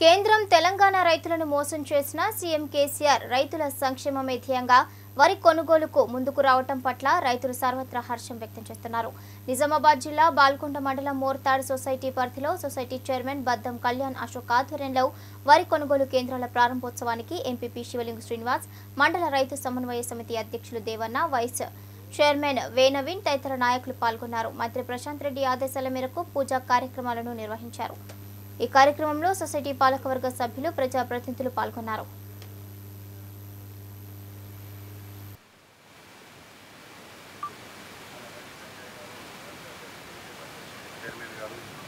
కేంద్రం తెలంగాణ రైతులను మోసం చేసిన సీఎం కేసీఆర్ రైతుల సంక్షేమమే ధ్యేయంగా వరి కొనుగోలుకు ముందుకు రావటం పట్ల రైతులు సర్వత్రా హర్షం వ్యక్తం చేస్తున్నారు. నిజామాబాద్ జిల్లా బాల్కొండ మండలం మోర్తాడ్ సొసైటీ పరిధిలో సొసైటీ చైర్మన్ బద్దం కళ్యాణ్ అశోక్ ఆధ్వర్యంలో వరి కొనుగోలు కేంద్రాల ప్రారంభోత్సవానికి ఎంపీపీ శివలింగ శ్రీనివాస్ మండల రైతు సమన్వయ సమితి అధ్యక్షులు దేవన్న వైస్ చైర్మన్ వేనవీన్ తదితర నాయకులు పాల్గొన్నారు. మంత్రి ప్రశాంత్ రెడ్డి ఆదేశాల మేరకు పూజా కార్యక్రమాలను నిర్వహించారు. ఈ కార్యక్రమంలో సొసైటీ పాలకవర్గ సభ్యులు ప్రజాప్రతినిధులు పాల్గొన్నారు. గారు